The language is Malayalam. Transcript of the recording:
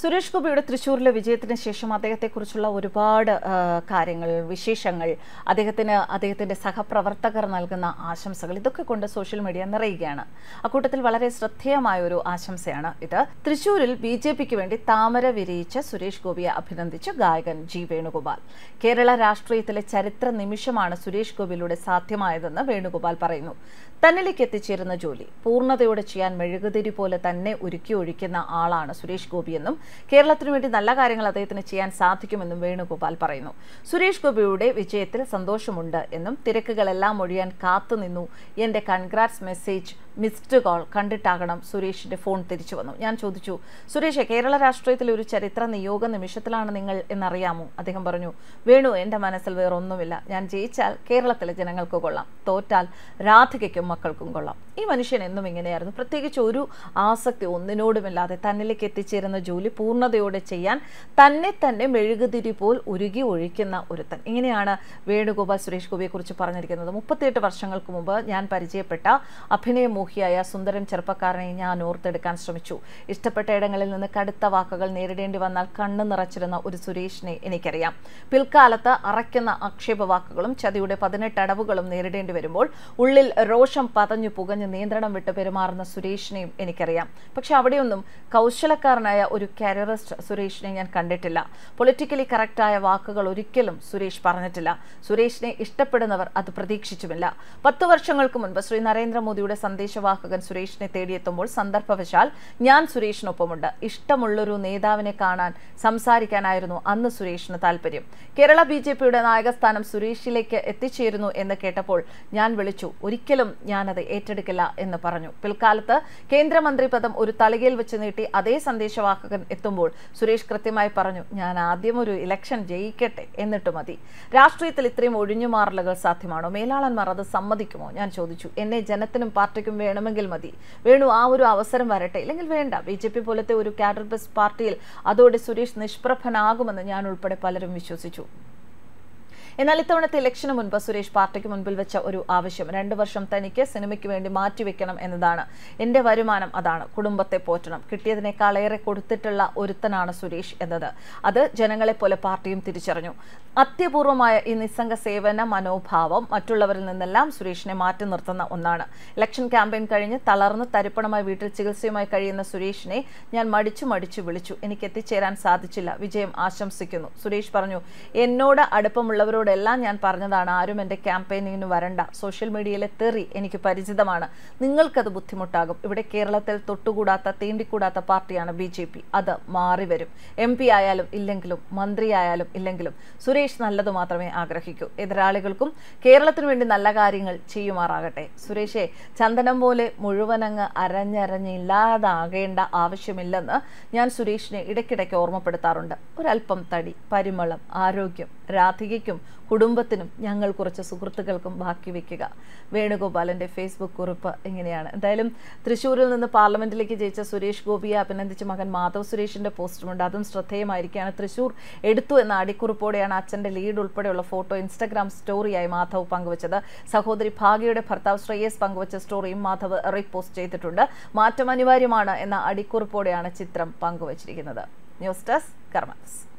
സുരേഷ് ഗോപിയുടെ തൃശ്ശൂരിലെ വിജയത്തിന് ശേഷം അദ്ദേഹത്തെക്കുറിച്ചുള്ള ഒരുപാട് കാര്യങ്ങൾ വിശേഷങ്ങൾ അദ്ദേഹത്തിന് അദ്ദേഹത്തിന്റെ സഹപ്രവർത്തകർ നൽകുന്ന ആശംസകൾ ഇതൊക്കെ കൊണ്ട് സോഷ്യൽ മീഡിയ നിറയുകയാണ്. അക്കൂട്ടത്തിൽ വളരെ ശ്രദ്ധേയമായ ഒരു ആശംസയാണ് ഇത്. തൃശ്ശൂരിൽ ബി ജെ പിക്ക് വേണ്ടി താമര വിരിയിച്ച സുരേഷ് ഗോപിയെ അഭിനന്ദിച്ച് ഗായകൻ ജി വേണുഗോപാൽ. കേരള രാഷ്ട്രീയത്തിലെ ചരിത്ര നിമിഷമാണ് സുരേഷ് ഗോപിയിലൂടെ സാധ്യമായതെന്ന് വേണുഗോപാൽ പറയുന്നു. തന്നിലേക്ക് എത്തിച്ചേരുന്ന ജോലി പൂർണതയോടെ ചെയ്യാൻ മെഴുകുതിരി പോലെ തന്നെ ഒരുക്കി ഒഴിക്കുന്ന ആളാണ് സുരേഷ് ഗോപിയെന്നും കേരളത്തിനു വേണ്ടി നല്ല കാര്യങ്ങൾ അദ്ദേഹത്തിന് ചെയ്യാൻ സാധിക്കുമെന്നും വേണുഗോപാൽ പറയുന്നു. സുരേഷ് ഗോപിയുടെ വിജയത്തിൽ സന്തോഷമുണ്ട് എന്നും തിരക്കുകളെല്ലാം ഒഴിയാൻ കാത്തുനിന്നു. എന്റെ കൺഗ്രാറ്റ്സ് മെസ്സേജ് മിസ്ഡ് കോൾ കണ്ടിട്ടാകണം സുരേഷിന്റെ ഫോൺ തിരിച്ചു വന്നു. ഞാൻ ചോദിച്ചു സുരേഷ് കേരള രാഷ്ട്രീയത്തിൽ ഒരു ചരിത്ര നിയോഗ നിമിഷത്തിലാണ് നിങ്ങൾ എന്നറിയാമോ? അദ്ദേഹം പറഞ്ഞു വേണു എന്റെ മനസ്സിൽ വേറൊന്നുമില്ല. ഞാൻ ജയിച്ചാൽ കേരളത്തിലെ ജനങ്ങൾക്ക് കൊള്ളാം. തോറ്റാൽ രാധികയ്ക്കും മക്കൾക്കും കൊള്ളാം. ഈ മനുഷ്യൻ എന്നും ഇങ്ങനെയായിരുന്നു. പ്രത്യേകിച്ച് ഒരു ആസക്തി ഒന്നിനോടുമില്ലാതെ തന്നിലേക്ക് എത്തിച്ചേരുന്ന ജോലി പൂർണതയോടെ ചെയ്യാൻ തന്നെ തന്നെ മെഴുകുതിരി പോൽ ഉരുകി ഒഴിക്കുന്ന ഒരുത്തൻ. ഇങ്ങനെയാണ് വേണുഗോപാൽ സുരേഷ് ഗോപിയെ കുറിച്ച് പറഞ്ഞിരിക്കുന്നത്. മുപ്പത്തിയെട്ട് വർഷങ്ങൾക്ക് മുമ്പ് ഞാൻ പരിചയപ്പെട്ട അഭിനയമോഹിയായ സുന്ദരം ചെറുപ്പക്കാരനെ ഞാൻ ഓർത്തെടുക്കാൻ ശ്രമിച്ചു. ഇഷ്ടപ്പെട്ട ഇടങ്ങളിൽ നിന്ന് കടുത്ത വാക്കുകൾ നേരിടേണ്ടി വന്നാൽ കണ്ണു നിറച്ചിരുന്ന ഒരു സുരേഷിനെ എനിക്കറിയാം. പിൽക്കാലത്ത് അറയ്ക്കുന്ന ആക്ഷേപ വാക്കുകളും ചതിയുടെ പതിനെട്ട് അടവുകളും നേരിടേണ്ടി വരുമ്പോൾ ഉള്ളിൽ രോഷം പതഞ്ഞു പുകഞ്ഞു നിയന്ത്രണം വിട്ട് പെരുമാറുന്ന സുരേഷിനെയും എനിക്കറിയാം. പക്ഷെ അവിടെയൊന്നും കൗശലക്കാരനായ ഒരു കാരിയറിസ്റ്റ് സുരേഷിനെ ഞാൻ കണ്ടിട്ടില്ല. പൊളിറ്റിക്കലി കറക്റ്റായ വാക്കുകൾ ഒരിക്കലും സുരേഷ് പറഞ്ഞിട്ടില്ല. സുരേഷിനെ ഇഷ്ടപ്പെടുന്നവർ അത് പ്രതീക്ഷിച്ചുമില്ല. പത്തു വർഷങ്ങൾക്ക് മുൻപ് ശ്രീ നരേന്ദ്രമോദിയുടെ സന്ദേശവാഹകൻ സുരേഷിനെ തേടിയെത്തുമ്പോൾ സന്ദർഭവശാൽ ഞാൻ സുരേഷിനൊപ്പമുണ്ട്. ഇഷ്ടമുള്ളൊരു നേതാവിനെ കാണാൻ സംസാരിക്കാനായിരുന്നു അന്ന് സുരേഷിന് താല്പര്യം. കേരള ബി ജെ പിയുടെ നായകസ്ഥാനം സുരേഷിലേക്ക് എത്തിച്ചേരുന്നു എന്ന് കേട്ടപ്പോൾ ഞാൻ വിളിച്ചു ഒരിക്കലും ഞാനത് ഏറ്റെടുക്കില്ല എന്ന് പറഞ്ഞു. പിൽക്കാലത്ത് കേന്ദ്രമന്ത്രി പദം ഒരു തളികയിൽ വെച്ച് നീട്ടി അതേ സന്ദേശവാഹകൻ എത്തുമ്പോൾ സുരേഷ് കൃത്യമായി പറഞ്ഞു ഞാൻ ആദ്യം ഒരു ഇലക്ഷൻ ജയിക്കട്ടെ എന്നിട്ട് മതി. രാഷ്ട്രീയത്തിൽ ഇത്രയും ഒഴിഞ്ഞുമാറലുകൾ സാധ്യമാണോ? മേലാളന്മാർ അത് സമ്മതിക്കുമോ? ഞാൻ ചോദിച്ചു. എന്നെ ജനത്തിനും പാർട്ടിക്കും വേണമെങ്കിൽ മതി. വേണു ആ ഒരു അവസരം വരട്ടെ. ഇല്ലെങ്കിൽ വേണ്ട. ബി ജെ പി പോലത്തെ ഒരു കാഡർ ബസ് പാർട്ടിയിൽ അതോടെ സുരേഷ് നിഷ്പ്രഭനാകുമെന്ന് ഞാൻ ഉൾപ്പെടെ പലരും വിശ്വസിച്ചു. എന്നാൽ ഇത്തവണത്തെ ഇലക്ഷന് മുൻപ് സുരേഷ് പാർട്ടിക്ക് മുൻപിൽ വെച്ച ഒരു ആവശ്യം രണ്ടു വർഷം തനിക്ക് സിനിമയ്ക്ക് വേണ്ടി മാറ്റിവെക്കണം എന്നതാണ്. എന്റെ വരുമാനം അതാണ്. കുടുംബത്തെ പോറ്റണം. കിട്ടിയതിനേക്കാൾ ഏറെ കൊടുത്തിട്ടുള്ള ഒരുത്തനാണ് സുരേഷ് എന്നത്. അത് ജനങ്ങളെ പോലെ പാർട്ടിയും തിരിച്ചറിഞ്ഞു. അത്യപൂർവമായ ഈ നിസ്സംഗ സേവന മനോഭാവം മറ്റുള്ളവരിൽ നിന്നെല്ലാം സുരേഷിനെ മാറ്റി നിർത്തുന്ന ഒന്നാണ്. ഇലക്ഷൻ ക്യാമ്പയിൻ കഴിഞ്ഞ് തളർന്ന് തരിപ്പണമായി വീട്ടിൽ ചികിത്സയുമായി കഴിയുന്ന സുരേഷിനെ ഞാൻ മടിച്ചു മടിച്ചു വിളിച്ചു. എനിക്ക് എത്തിച്ചേരാൻ സാധിച്ചില്ല. വിജയം ആശംസിക്കുന്നു. സുരേഷ് പറഞ്ഞു എന്നോട് അടുപ്പമുള്ളവരോടെല്ലാം ഞാൻ പറഞ്ഞതാണ് ആരും എന്റെ ക്യാമ്പയിനിങ്ങിന് വരണ്ട. സോഷ്യൽ മീഡിയയിലെ തെറി എനിക്ക് പരിചിതമാണ്. നിങ്ങൾക്കത് ബുദ്ധിമുട്ടാകും. ഇവിടെ കേരളത്തിൽ തൊട്ടുകൂടാത്ത തീണ്ടിക്കൂടാത്ത പാർട്ടിയാണ് ബി ജെ പി അത് മാറി വരും. എം പി ആയാലും ഇല്ലെങ്കിലും മന്ത്രിയായാലും ഇല്ലെങ്കിലും സുരേഷ് നല്ലത് മാത്രമേ ആഗ്രഹിക്കൂ. എതിരാളികൾക്കും കേരളത്തിനു വേണ്ടി നല്ല കാര്യങ്ങൾ ചെയ്യുമാറാകട്ടെ. സുരേഷെ ചന്ദനം പോലെ മുഴുവനങ്ങ് അരഞ്ഞരഞ്ഞ് ഇല്ലാതാകേണ്ട ആവശ്യമില്ലെന്ന് ഞാൻ സുരേഷിനെ ഇടയ്ക്കിടയ്ക്ക് ഓർമ്മപ്പെടുത്താറുണ്ട്. ഒരല്പം തടി പരിമളം ആരോഗ്യം രാധികയ്ക്കും കുടുംബത്തിനും ഞങ്ങൾ കുറച്ച് സുഹൃത്തുക്കൾക്കും ബാക്കി വയ്ക്കുക വേണുഗോപാലന്റെ ഫേസ്ബുക്ക് കുറിപ്പ് ഇങ്ങനെയാണ്. എന്തായാലും തൃശ്ശൂരിൽ നിന്ന് പാർലമെന്റിലേക്ക് ജയിച്ച സുരേഷ് ഗോപിയെ അഭിനന്ദിച്ച് മകൻ മാധവ് സുരേഷിന്റെ പോസ്റ്റുമുണ്ട് അതും ശ്രദ്ധേയമായിരിക്കുകയാണ്. തൃശ്ശൂർ എടുത്തു എന്ന അടിക്കുറിപ്പോടെയാണ് അച്ഛന്റെ ലീഡ് ഉൾപ്പെടെയുള്ള ഫോട്ടോ ഇൻസ്റ്റഗ്രാം സ്റ്റോറിയായി മാധവ് പങ്കുവച്ചത്. സഹോദരി ഭാഗ്യയുടെ ഭർത്താവ് ശ്രേയസ് പങ്കുവച്ച സ്റ്റോറിയും മാധവ് റീപോസ്റ്റ് ചെയ്തിട്ടുണ്ട്. മാറ്റം അനിവാര്യമാണ് എന്ന അടിക്കുറിപ്പോടെയാണ് ചിത്രം പങ്കുവച്ചിരിക്കുന്നത്. News desk karmas